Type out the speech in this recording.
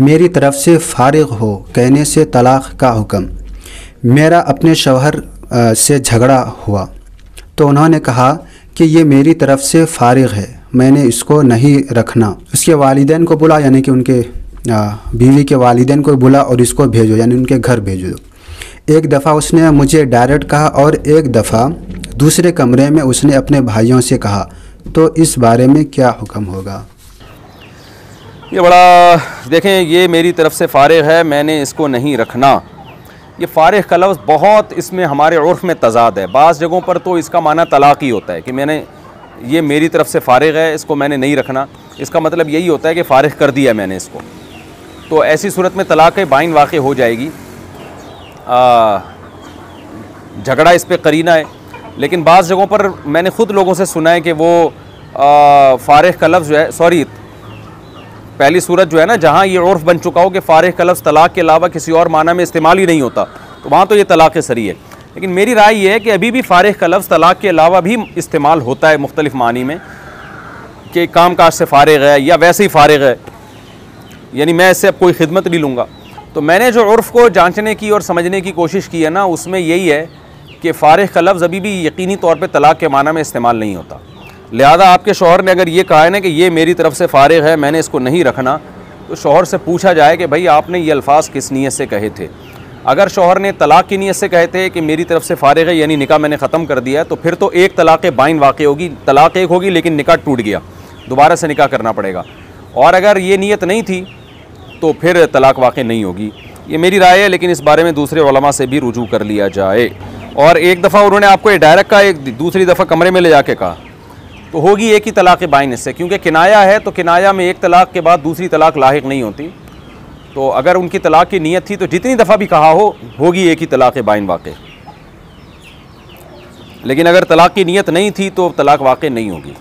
मेरी तरफ़ से फारिग हो, कहने से तलाक़ का हुक्म। मेरा अपने शौहर से झगड़ा हुआ। तो उन्होंने कहा कि ये मेरी तरफ़ से फारिग है, मैंने इसको नहीं रखना। उसके वालिदैन को बुला, यानी कि उनके बीवी के वालिदैन को बुला और इसको भेजो, यानी उनके घर भेजो। एक दफ़ा उसने मुझे डायरेक्ट कहा और एक दफ़ा दूसरे कमरे में उसने अपने भाइयों से कहा तो इस बारे में क्या हुक्म होगा? ये बड़ा, देखें, ये मेरी तरफ़ से फ़ारिग है, मैंने इसको नहीं रखना। ये फ़ारिग का लफ्ज़ बहुत इसमें हमारे उर्फ़ में तजाद है। बाज़ जगहों पर तो इसका माना तलाक़ ही होता है कि मैंने, ये मेरी तरफ़ से फ़ारिग है, इसको मैंने नहीं रखना। इसका मतलब यही होता है कि फ़ारिग कर दिया मैंने इसको। तो ऐसी सूरत में तलाक़ बाइन वाक़ हो जाएगी। झगड़ा इस पर करीना है। लेकिन बाज़ जगहों पर मैंने ख़ुद लोगों से सुना है कि वो फ़ारिग का लफ्ज़ जो है, सॉरी पहली सूरत जो है ना, जहाँ ये उर्फ़ बन चुका हो कि फ़ारिग का लफ्ज़ तलाक़ के अलावा किसी और माना में इस्तेमाल ही नहीं होता तो वहाँ तो ये तलाक़ सरी है। लेकिन मेरी राय ये है कि अभी भी फ़ारिग का लफ्ज़ तलाक़ के अलावा भी इस्तेमाल होता है मुख्तलिफ़ मानी में, कि काम काज से फ़ारिग है या वैसे ही फ़ारिग है। यानी मैं इससे अब कोई खिदमत नहीं लूँगा। तो मैंने जो उर्फ़ को जांचने की और समझने की कोशिश की है ना, उसमें यही है कि फ़ारिग का लफ्ज़ अभी भी यकीनी तौर पर तलाक़ के माना में इस्तेमाल नहीं होता। लिहाजा आपके शोहर ने अगर ये कहा है ना कि ये मेरी तरफ़ से फ़ारिग है, मैंने इसको नहीं रखना तो शोहर से पूछा जाए कि भाई आपने ये अल्फाज किस नीयत से कहे थे? अगर शोहर ने तलाक़ की नीयत से कहे थे कि मेरी तरफ़ से फ़ारिग है, यानी निकाह मैंने ख़त्म कर दिया तो फिर तो एक तलाक़ बाइन वाक़ होगी, तलाक़ एक होगी, लेकिन निका टूट गया। दोबारा से निका करना पड़ेगा। और अगर ये नीयत नहीं थी तो फिर तलाक़ वाक़ नहीं होगी। ये मेरी राय है, लेकिन इस बारे में दूसरे वलमा से भी रुजू कर लिया जाए। और एक दफ़ा उन्होंने आपको डायरेक्ट कहा एक दूसरी दफ़ा कमरे में ले जाके कहा। तो होगी एक ही तलाक़ बाइन इससे, क्योंकि किनाया है तो किनाया में एक तलाक़ के बाद दूसरी तलाक़ लाक नहीं होती। तो अगर उनकी तलाक़ की नीयत थी तो जितनी दफ़ा भी कहा हो, होगी एक ही तलाक़ बाइन वाक़। लेकिन अगर तलाक़ की नीयत नहीं थी तो तलाक़ वाक़ नहीं होगी।